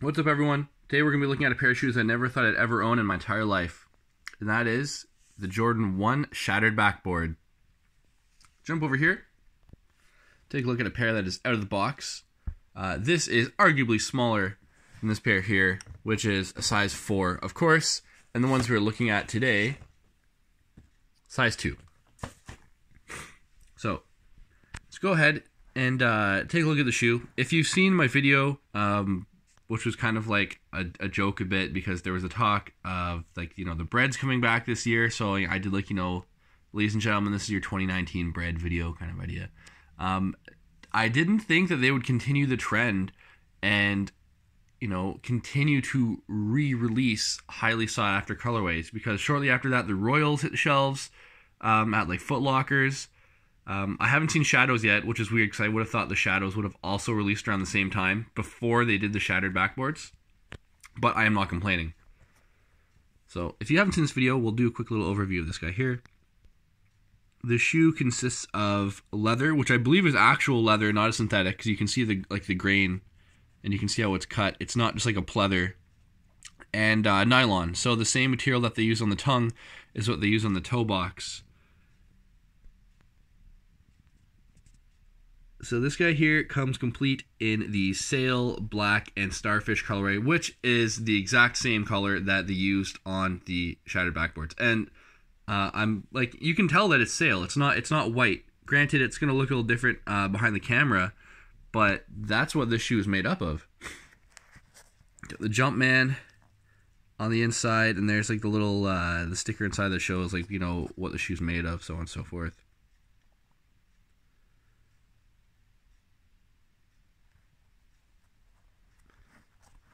What's up, everyone? Today we're going to be looking at a pair of shoes I never thought I'd ever own in my entire life. And that is the Jordan 1 Shattered Backboard. Jump over here. Take a look at a pair that is out of the box. Uh, this is arguably smaller than this pair here, which is a size 4, of course. And the ones we're looking at today, size 2. So, let's go ahead and uh, take a look at the shoe. If you've seen my video, um, which was kind of like a, a, joke a bit because there was a talk of like you know the bread's coming back this year. So i did like you know ladies and gentlemen this is your 2019 bread video kind of idea. Um, i didn't think that they would continue the trend and you know continue to re-release highly sought after colorways because shortly after that the royals hit the shelves um, at like foot lockers um, I haven't seen Shadows yet, which is weird because I would have thought the Shadows would have also released around the same time before they did the Shattered backboards. But I am not complaining. So if you haven't seen this video, we'll do a quick little overview of this guy here. The shoe consists of leather, which I believe is actual leather, not a synthetic, because you can see the like the grain, and you can see how it's cut. It's not just like a pleather. And uh, nylon. So the same material that they use on the tongue is what they use on the toe box. So this guy here comes complete in the sail black and starfish colorway, which is the exact same color that they used on the shattered backboards. And uh, I'm like, you can tell that it's sail. It's not. It's not white. Granted, it's gonna look a little different uh, behind the camera, but that's what this shoe is made up of. The Jumpman on the inside, and there's like the little uh, the sticker inside that shows like you know what the shoe's made of, so on and so forth.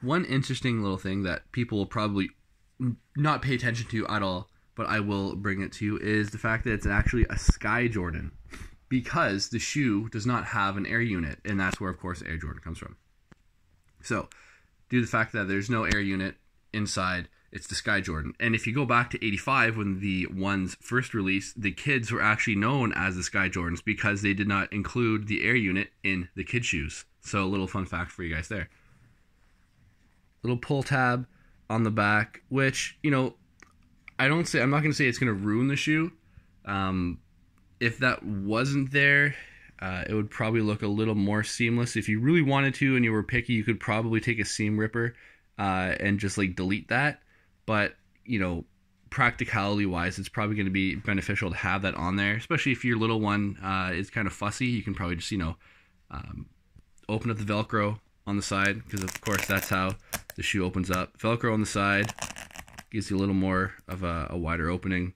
One interesting little thing that people will probably not pay attention to at all, but I will bring it to you, is the fact that it's actually a Sky Jordan. Because the shoe does not have an air unit, and that's where, of course, Air Jordan comes from. So, due to the fact that there's no air unit inside, it's the Sky Jordan. And if you go back to 85 when the ones first released, the kids were actually known as the Sky Jordans because they did not include the air unit in the kid shoes. So a little fun fact for you guys there little pull tab on the back, which you know, I don't say I'm not to say it's to ruin the shoe. Um, if that wasn't there, uh, it would probably look a little more seamless. If you really wanted to and you were picky, you could probably take a seam ripper uh, and just like delete that. But you know, practicality wise, it's probably going to be beneficial to have that on there, especially if your little one uh, is kind of fussy. You can probably just you know um, open up the Velcro on the side because of course that's how the shoe opens up. Velcro on the side gives you a little more of a, a wider opening,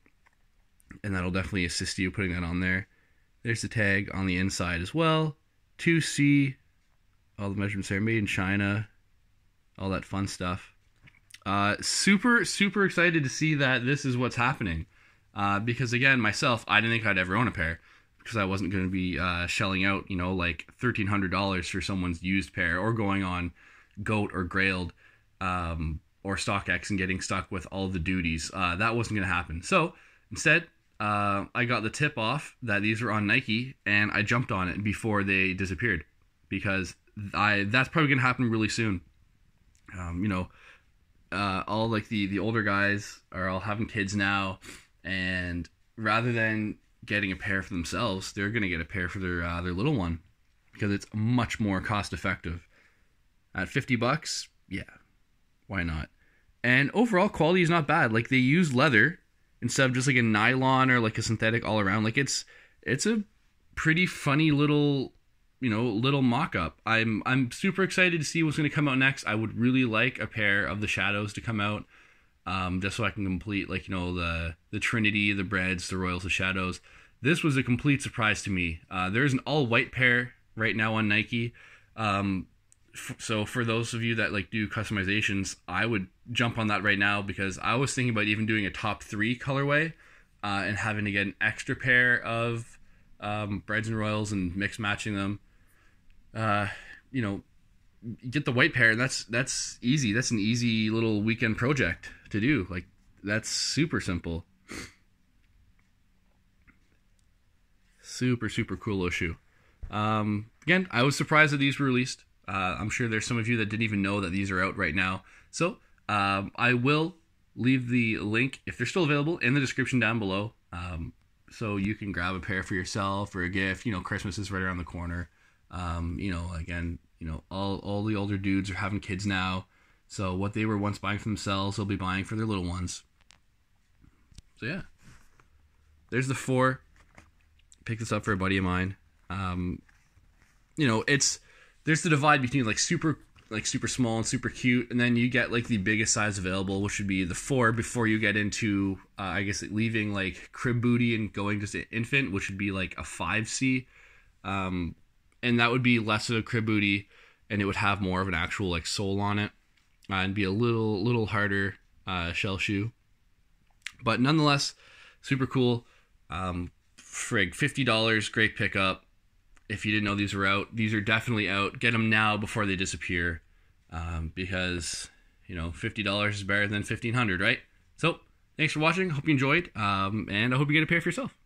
and that'll definitely assist you putting that on there. There's the tag on the inside as well. 2C, all the measurements there, made in China, all that fun stuff. Uh, super, super excited to see that this is what's happening. Uh, because again, myself, I didn't think I'd ever own a pair because I wasn't going to be uh, shelling out, you know, like thirteen hundred dollars for someone's used pair or going on Goat or Grailed um, or StockX and getting stuck with all the duties. Uh, that wasn't going to happen. So instead, uh, I got the tip off that these were on Nike, and I jumped on it before they disappeared because I that's probably going to happen really soon. Um, you know, uh, all like the the older guys are all having kids now, and rather than getting a pair for themselves, they're going to get a pair for their uh, their little one because it's much more cost effective. At 50 bucks, yeah, why not? And overall quality is not bad. Like they use leather instead of just like a nylon or like a synthetic all around. Like it's it's a pretty funny little you know little mock-up. I'm I'm super excited to see what's going to come out next. I would really like a pair of the shadows to come out. Um, just so I can complete like you know the the Trinity, the Breads, the Royals, the Shadows. This was a complete surprise to me. Uh, there's an all white pair right now on Nike. Um, so for those of you that like do customizations, I would jump on that right now because I was thinking about even doing a top three colorway uh, and having to get an extra pair of um, breads and royals and mix matching them. Uh, you know, get the white pair. That's that's easy. That's an easy little weekend project to do. Like that's super simple. Super super cool little shoe. Um, again, I was surprised that these were released. Uh, I'm sure there's some of you that didn't even know that these are out right now. So um, I will leave the link if they're still available in the description down below. Um, so you can grab a pair for yourself or a gift. You know, Christmas is right around the corner. Um, you know, again, you know, all all the older dudes are having kids now. So what they were once buying for themselves, they'll be buying for their little ones. So yeah, there's the four. Pick this up for a buddy of mine. Um, you know, it's there's the divide between like super like super small and super cute, and then you get like the biggest size available, which would be the four. Before you get into, uh, I guess, leaving like crib bootie and going to infant, which would be like a five C, um, and that would be less of a crib bootie, and it would have more of an actual like sole on it, uh, and be a little little harder uh, shell shoe, but nonetheless, super cool. Um, frig, fifty dollars, great pickup if you didn't know these were out, these are definitely out. Get them now before they disappear, um, because you know fifty dollars is better than fifteen hundred, right? So thanks for watching. Hope you enjoyed, um, and I hope you get a pair for yourself.